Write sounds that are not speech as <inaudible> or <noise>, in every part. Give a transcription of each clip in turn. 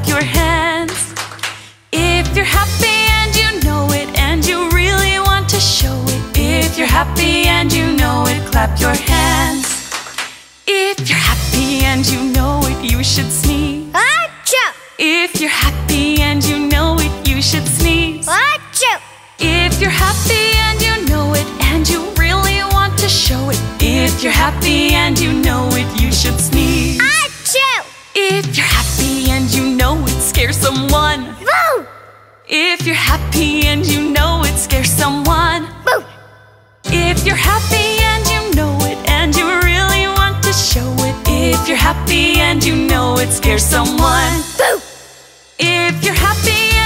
clap your hands. If you're happy and you know it, and you really want to show it. If you're happy and you know it, clap your hands. If you're happy and you know it, you should sneeze. Achoo! If you're happy and you know it, you should sneeze. Achoo! If you're happy and you know it, and you really want to show it. If you're happy and you know If you're happy and you know it scares someone. Boo! If you're happy and you know it and you really want to show it. If you're happy and you know it scares someone. Boo! If you're happy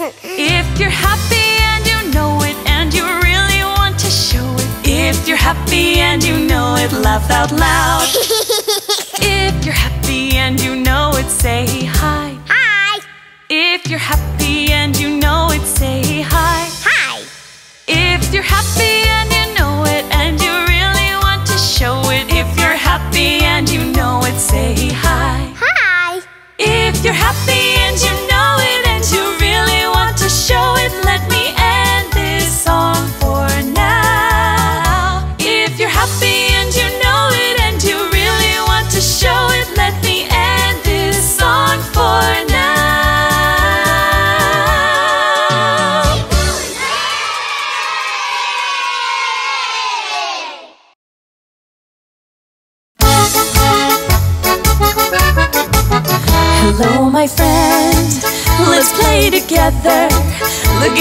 If you're happy and you know it and you really want to show it. If you're happy and you know it, laugh out loud. If you're happy and you know it, say hi. Hi! If you're happy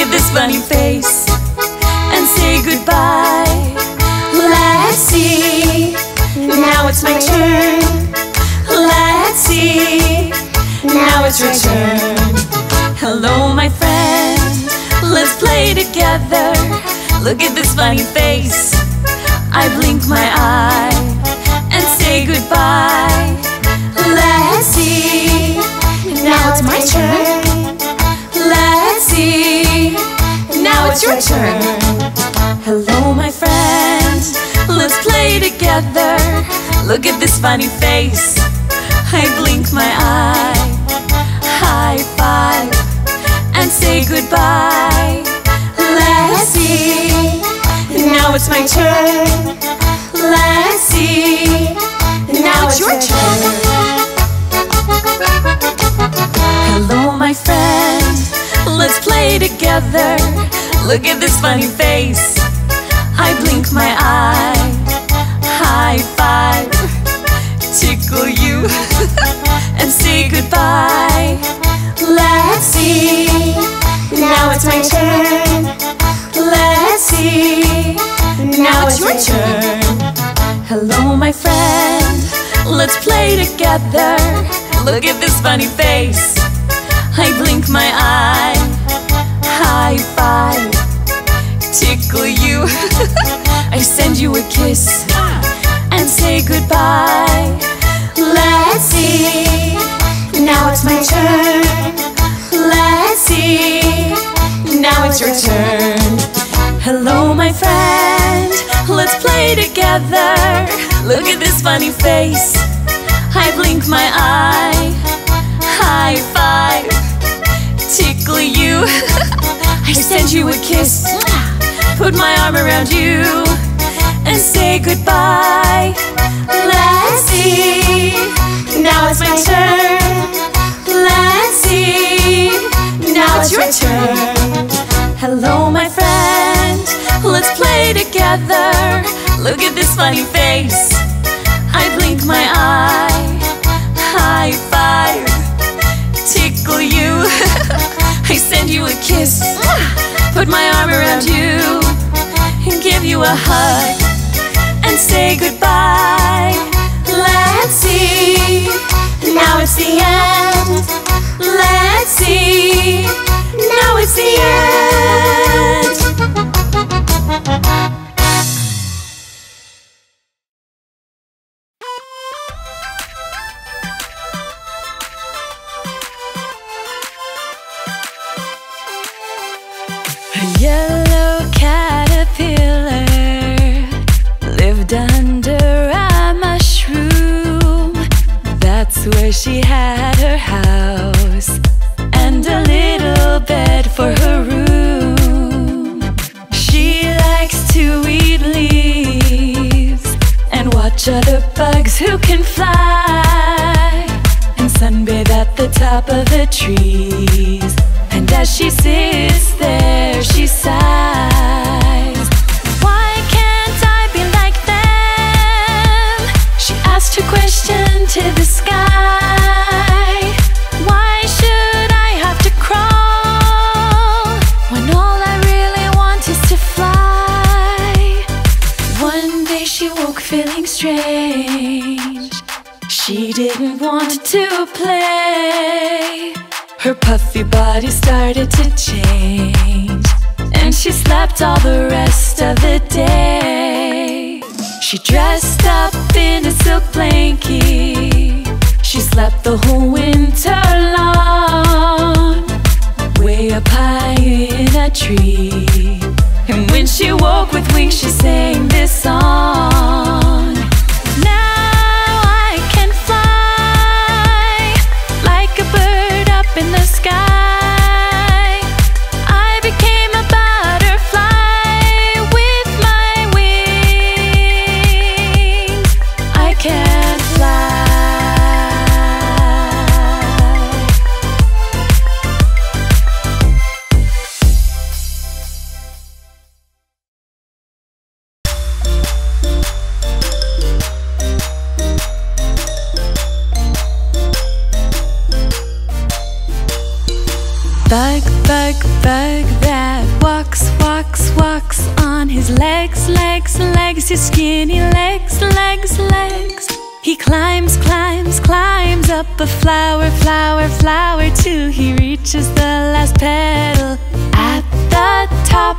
at this funny face and say goodbye. Let's see. Now it's my turn. Let's see. Now it's your turn. Hello, my friend. Let's play together. Look at this funny face. I blink my eye and say goodbye. Let's see. Now it's my turn. It's your turn. Hello, my friend. Let's play together. Look at this funny face. I blink my eye. High five and say goodbye. Let's see. Now it's my turn. Let's see. Now it's your turn. Hello, my friend. Let's play together. Look at this funny face. I blink my eye. High five. Tickle you <laughs> and say goodbye. Let's see. Now it's my turn. Let's see. Now it's your turn. Hello, my friend. Let's play together. Look at this funny face. I blink my eye. High five. Tickle you. <laughs> I send you a kiss and say goodbye. Let's see. Now it's my turn. Let's see. Now it's your turn. Hello, my friend. Let's play together. Look at this funny face. I blink my eye. High five. Tickle you. <laughs> I send you a kiss. Put my arm around you and say goodbye. Let's see. Now it's my turn. Let's see. Now it's your turn. Hello, my friend. Let's play together. Look at this funny face. I blink my eye. High five. Tickle you. <laughs> I send you a kiss, put my arm around you, and give you a hug, and say goodbye. Let's see, now it's the end. Let's see, now it's the end. where she had her house and a little bed for her room. She likes to eat leaves and watch other bugs who can fly and sunbathe at the top of the trees. And as she sits there, she sighs. Why can't I be like them? She asked her question to the sky. Why should I have to crawl when all I really want is to fly? One day she woke feeling strange. She didn't want to play. Her puffy body started to change. And she slept all the rest of the day. She dressed up in a silk blanket. She slept the whole winter long. Way up high in a tree. And when she woke with wings, she sang this song. Legs, his skinny legs, legs, legs. He climbs, climbs, climbs up a flower, flower, flower till he reaches the last petal at the top.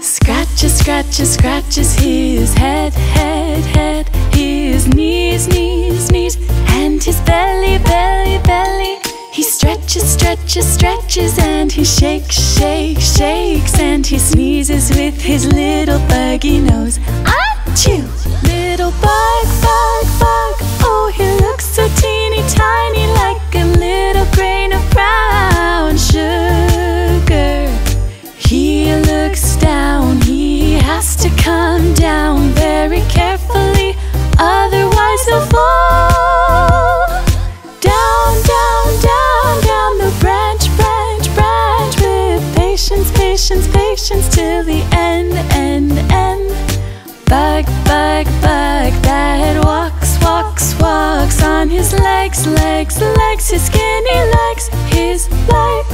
Scratches, scratches, scratches his head, head, head, his knees, knees, knees, and his belly, belly, belly. He stretches, stretches, stretches, and he shakes, shakes, shakes, and he sneezes with his little buggy nose. Achoo! Little bug, bug, bug. likes his skinny likes his life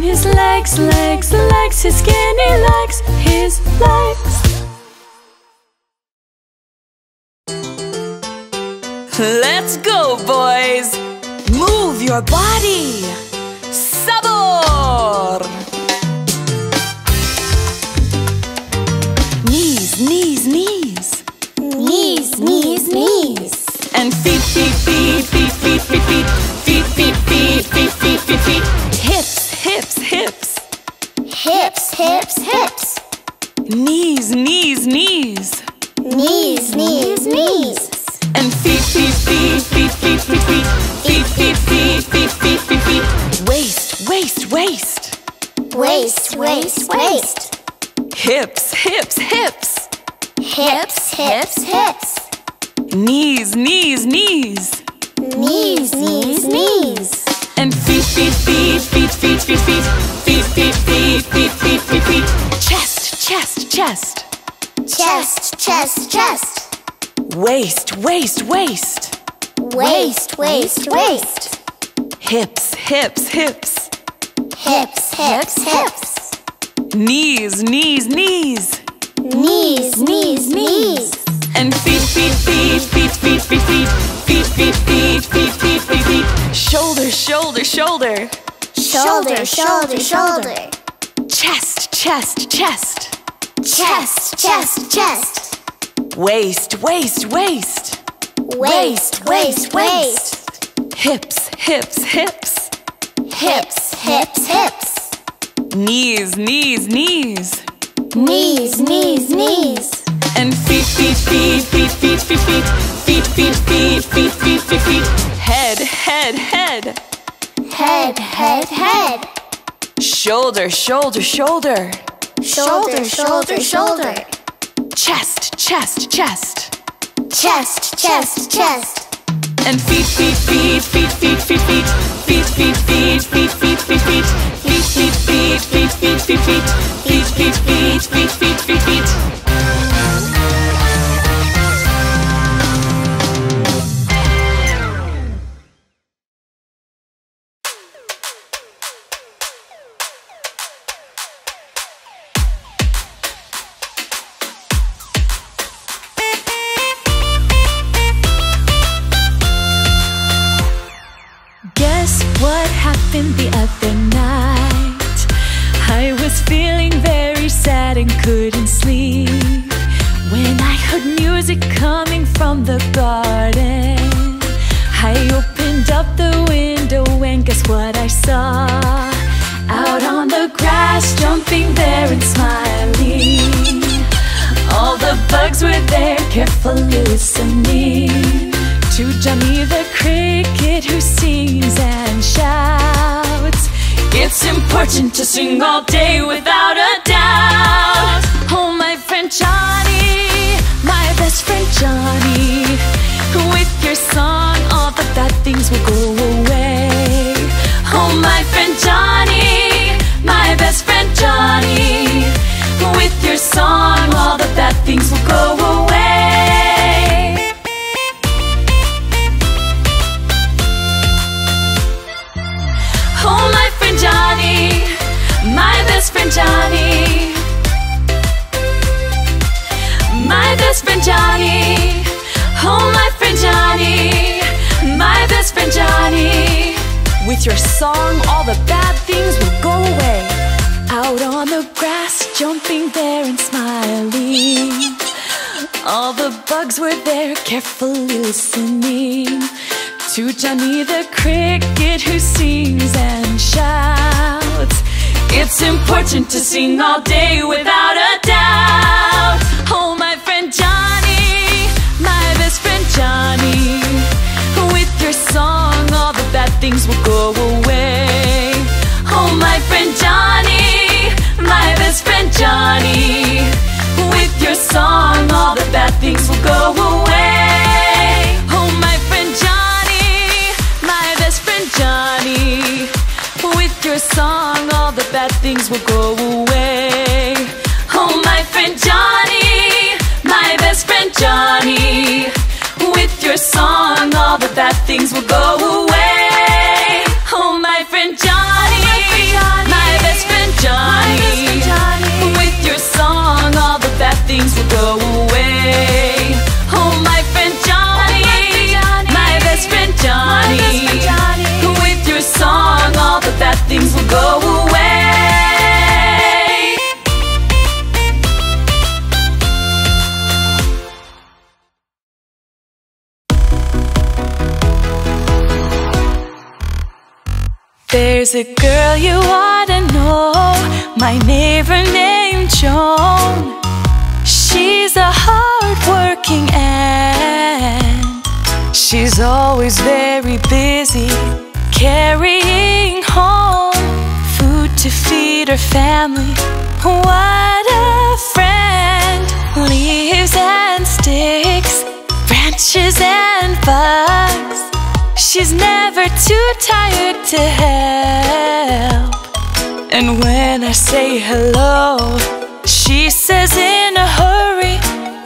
on his legs, legs, legs, his skinny legs, his legs. Let's go, boys! Move your body! Sabor! Knees, knees, knees. Knees, knees, knees. And feet, feet, feet, feet, feet, feet, feet, feet, feet, feet, feet, feet, feet, hips, hips. Hips, hips, hips. Knees, knees, knees. Knees, knees, knees. And feet, feet, feet, feet, feet, feet, feet. Feet, feet, feet, feet, feet, feet, feet. Waist, waist, waist. Waist, waist, waist. Hips, hips, hips. Hips, hips, hips. Knees, knees, knees. Knees, knees, knees. And feet, feet, feet, feet, feet, feet, feet, feet, feet, feet, feet, feet, feet, feet. Chest, chest, chest. Chest, chest, chest. Waist, waist, waist. Waist, waist, waist. Hips, hips, hips. Hips, hips, hips. Knees, knees, knees. Knees, knees, knees. And feet, feet, feet, feet, feet, feet, feet, feet, feet, feet, feet, feet, feet, feet. Shoulder, shoulder, shoulder. Shoulder, shoulder, shoulder. Chest, chest, chest. Chest, chest, chest. Waist, waist, waist. Waist, waist, waist. Hips, hips, hips. Hips, hips, hips. Knees, knees, knees. Knees, knees, knees. And feet, feet, feet, feet, feet, feet, feet. Feet, feet, feet, feet, feet, feet, feet. Head, head, head. Head, head, head. Shoulder, shoulder, shoulder. Shoulder, shoulder, shoulder. Chest, chest, chest. Chest, chest, chest. And feet, feet, feet, feet, feet, feet, feet. Feet, feet, feet, feet, feet, feet, feet. Feet, feet, feet, feet, feet, feet, feet. Feet, feet, feet, feet, feet, feet, feet. What happened the other night? I was feeling very sad and couldn't sleep when I heard music coming from the garden. I opened up the window and guess what I saw? Out on the grass, jumping there and smiling. All the bugs were there, carefully listening to Johnny the cricket who sings and shouts. It's important to sing all day without a doubt. Oh, my friend Johnny, my best friend Johnny, with your song, all the bad things will go away. Oh, my friend Johnny, my best friend Johnny, with your song, all the bad things will go away. Friend Johnny. My best friend Johnny. Oh, my friend Johnny, my best friend Johnny. With your song, all the bad things will go away. Out on the grass, jumping there and smiling. All the bugs were there, carefully listening to Johnny the cricket who sings and shouts. It's important to sing all day without a doubt. Oh, my friend Johnny, my best friend Johnny, with your song, all the bad things will go away. Oh, my friend Johnny, my best friend Johnny, with your song, all the bad things will go away. Bad things will go away. Oh, my friend Johnny, my best friend Johnny, with your song, all the bad things will go away. Oh, my friend Johnny, There's a girl you ought to know, my neighbor named Joan. She's a hardworking ant. She's always very busy carrying home food to feed her family. What a friend! Leaves and sticks, branches and bugs. She's never too tired to help. And when I say hello, she says in a hurry,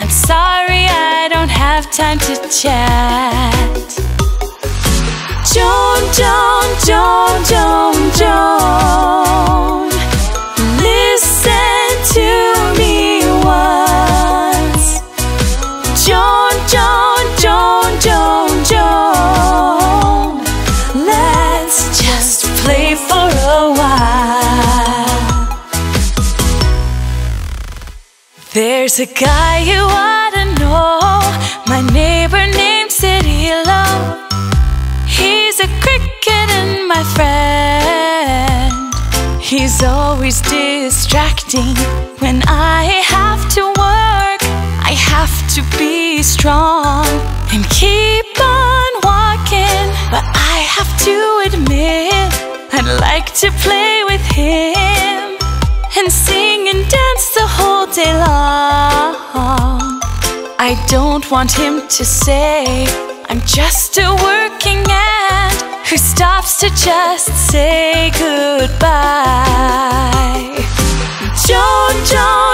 I'm sorry I don't have time to chat. Joan, Joan, Joan, Joan, Joan. There's a guy you ought to know, my neighbor named City Cirilo. He's a cricket and my friend. He's always distracting when I have to work. I have to be strong and keep on walking. But I have to admit, I'd like to play with him and sing and dance the whole day long. I don't want him to say I'm just a working ant who stops to just say goodbye. Joan, Joan,